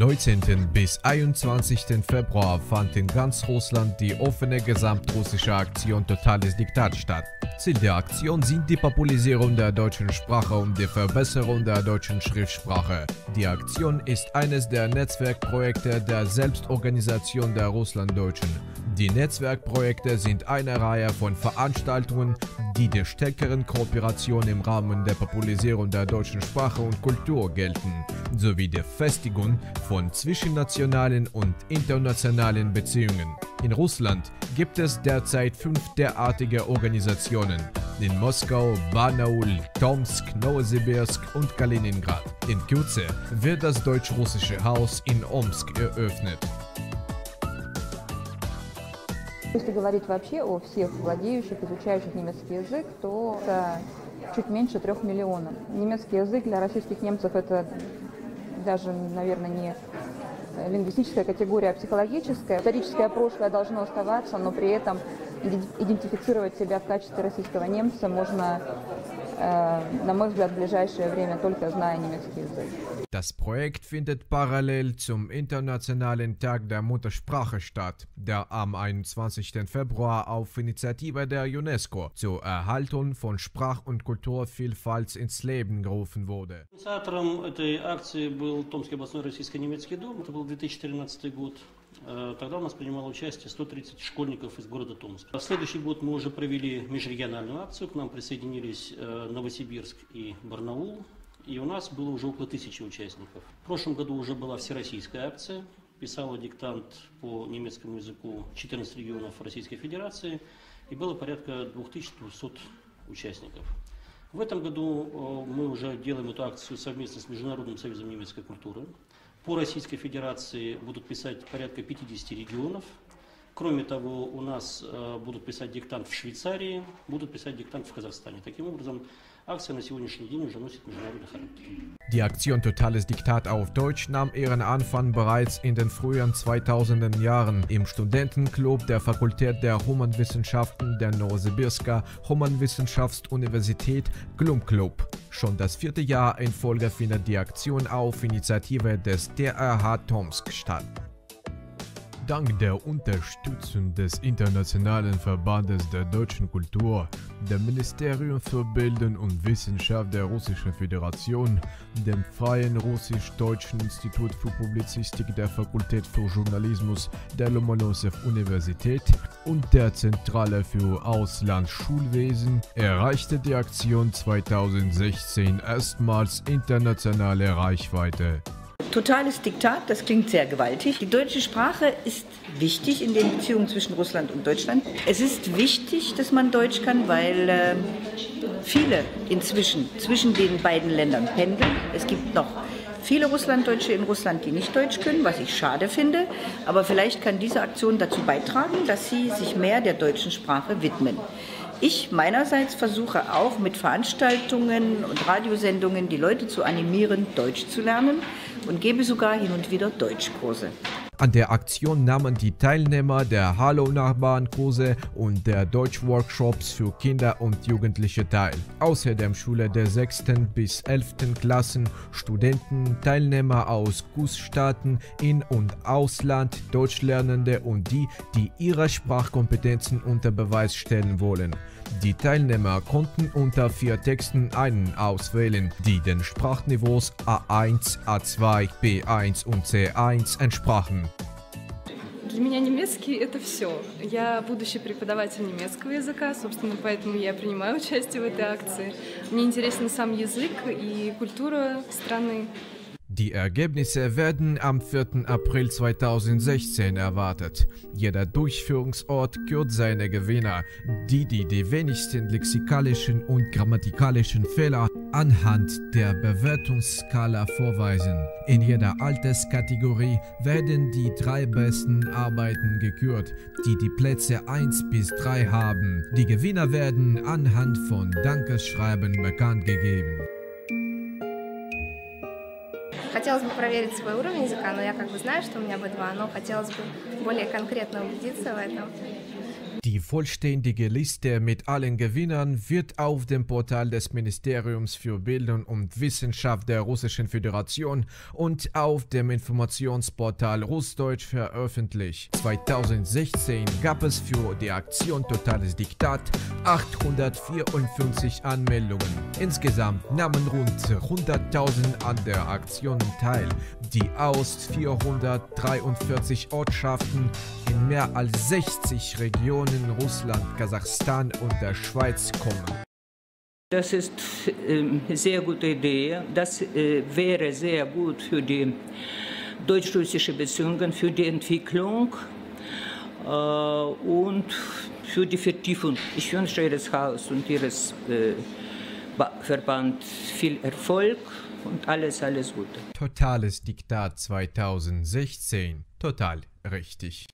19. bis 21. Februar fand in ganz Russland die offene gesamtrussische Aktion Totales Diktat statt. Ziel der Aktion sind die Populisierung der deutschen Sprache und die Verbesserung der deutschen Schriftsprache. Die Aktion ist eines der Netzwerkprojekte der Selbstorganisation der Russlanddeutschen. Die Netzwerkprojekte sind eine Reihe von Veranstaltungen, die der stärkeren Kooperation im Rahmen der Populisierung der deutschen Sprache und Kultur gelten, sowie der Festigung von zwischennationalen und internationalen Beziehungen. In Russland gibt es derzeit fünf derartige Organisationen. In Moskau, Barnaul, Tomsk, Novosibirsk und Kaliningrad. In Kürze wird das deutsch-russische Haus in Omsk eröffnet. Если говорить вообще о всех владеющих, изучающих немецкий язык, то это чуть меньше трех миллионов. Немецкий язык для российских немцев это даже, наверное, не лингвистическая категория, а психологическая. Историческое прошлое должно оставаться, но при этом идентифицировать себя в качестве российского немца можно, на мой взгляд, в ближайшее время только зная немецкий язык. Das Projekt findet parallel zum Internationalen Tag der Muttersprache statt, der am 21. Februar auf Initiative der UNESCO zur Erhaltung von Sprach- und Kulturvielfalt ins Leben gerufen wurde. Инициатором этой акции был Томский областной российско-немецкий дом. Это был 2013 год. Э, тогда у нас принимало участие 130 школьников из города Томска. В следующий год мы уже провели межрегиональную акцию. К нам присоединились э, Новосибирск и Барнаул. И у нас было уже около тысячи участников. В прошлом году уже была всероссийская акция. Писала диктант по немецкому языку 14 регионов Российской Федерации. И было порядка 2200 участников. В этом году э, мы уже делаем эту акцию совместно с Международным союзом немецкой культуры. По Российской Федерации будут писать порядка 50 регионов. Кроме того, у нас э, будут писать диктант в Швейцарии, будут писать диктант в Казахстане. Таким образом, акция на сегодняшний день уже носит международный характер. Die Aktion Totales Diktat auf Deutsch nahm ihren Anfang bereits in den frühen 2000er Jahren im Studentenclub der Fakultät der Humanwissenschaften der Novosibirsker Humanwissenschaftsuniversität Glum Club. Schon das vierte Jahr in Folge findet die Aktion auf Initiative des DRH Tomsk statt. Dank der Unterstützung des Internationalen Verbandes der deutschen Kultur, dem Ministerium für Bildung und Wissenschaft der Russischen Föderation, dem Freien Russisch-Deutschen Institut für Publizistik der Fakultät für Journalismus der Lomonossow-Universität und der Zentrale für Auslandsschulwesen erreichte die Aktion 2016 erstmals internationale Reichweite. Totales Diktat, das klingt sehr gewaltig. Die deutsche Sprache ist wichtig in den Beziehungen zwischen Russland und Deutschland. Es ist wichtig, dass man Deutsch kann, weil äh, viele inzwischen zwischen den beiden Ländern pendeln. Es gibt noch viele Russlanddeutsche in Russland, die nicht Deutsch können, was ich schade finde. Aber vielleicht kann diese Aktion dazu beitragen, dass sie sich mehr der deutschen Sprache widmen. Ich meinerseits versuche auch mit Veranstaltungen und Radiosendungen die Leute zu animieren, Deutsch zu lernen und gebe sogar hin und wieder Deutschkurse. An der Aktion nahmen die Teilnehmer der Hallo-Nachbarn-Kurse und der Deutsch-Workshops für Kinder und Jugendliche teil. Außerdem Schüler der 6. bis 11. Klassen, Studenten, Teilnehmer aus Kursstaaten in- und Ausland, Deutschlernende und die, die ihre Sprachkompetenzen unter Beweis stellen wollen. Die Teilnehmer konnten unter vier Texten einen auswählen, die den Sprachniveaus A1, A2, B1 und C1 entsprachen. Для меня немецкий — это все. Я будущий преподаватель немецкого языка, собственно, поэтому я принимаю участие в этой акции. Мне интересен сам язык и культура страны. Die Ergebnisse werden am 4. April 2016 erwartet. Jeder Durchführungsort kürt seine Gewinner, die die, die wenigsten lexikalischen und grammatikalischen Fehler anhand der Bewertungsskala vorweisen. In jeder Alterskategorie werden die drei besten Arbeiten gekürt, die die Plätze 1 bis 3 haben. Die Gewinner werden anhand von Dankeschreiben bekannt gegeben. Хотелось бы проверить свой уровень языка, но я как бы знаю, что у меня B2, но хотелось бы более конкретно убедиться в этом. Die vollständige Liste mit allen Gewinnern wird auf dem Portal des Ministeriums für Bildung und Wissenschaft der Russischen Föderation und auf dem Informationsportal Russdeutsch veröffentlicht. 2016 gab es für die Aktion Totales Diktat 854 Anmeldungen. Insgesamt nahmen rund 100.000 an der Aktion teil, die aus 443 Ortschaften in mehr als 60 Regionen Russland, Kasachstan und der Schweiz kommen. Das ist eine äh, sehr gute Idee. Das äh, wäre sehr gut für die deutsch-russische Beziehungen, für die Entwicklung äh, und für die Vertiefung. Ich wünsche Ihres Haus und Ihres äh, Verband viel Erfolg und alles, alles Gute. Totales Diktat 2016. Total richtig.